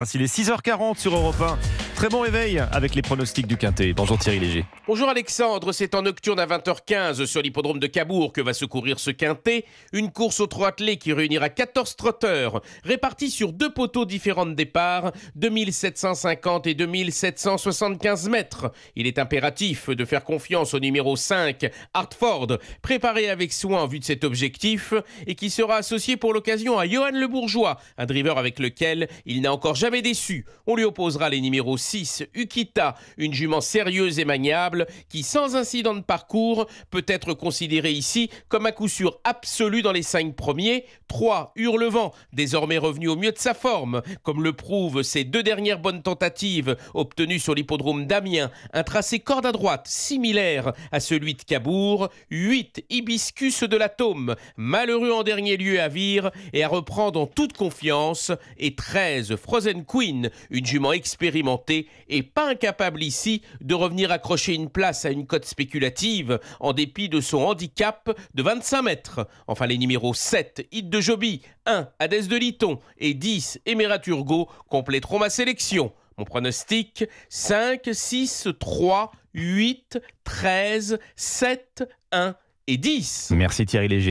Ainsi les 6h40 sur Europe 1. Très bon réveil avec les pronostics du Quintet. Bonjour Thierry Léger. Bonjour Alexandre, c'est en nocturne à 20h15 sur l'hippodrome de Cabourg que va se courir ce quintet. Une course au trois attelé qui réunira 14 trotteurs répartis sur deux poteaux différents de départ, 2750 et 2775 mètres. Il est impératif de faire confiance au numéro 5, Hartford, préparé avec soin en vue de cet objectif et qui sera associé pour l'occasion à Johan Le Bourgeois, un driver avec lequel il n'a encore jamais déçu. On lui opposera les numéros 6, Ukita, une jument sérieuse et maniable qui, sans incident de parcours, peut être considérée ici comme un coup sûr absolu dans les 5 premiers. 3, Hurlevent, désormais revenu au mieux de sa forme, comme le prouvent ses deux dernières bonnes tentatives obtenues sur l'hippodrome d'Amiens. Un tracé corde à droite similaire à celui de Cabourg. 8, Hibiscus de l'Atome, malheureux en dernier lieu à Vire et à reprendre en toute confiance. Et 13, Frozen Queen, une jument expérimentée et pas incapable ici de revenir accrocher une place à une cote spéculative en dépit de son handicap de 25 mètres. Enfin les numéros 7, Hit de Joby, 1, Hadès de Liton et 10, Emeraturgo compléteront ma sélection. Mon pronostic 5, 6, 3, 8, 13, 7, 1 et 10. Merci Thierry Léger.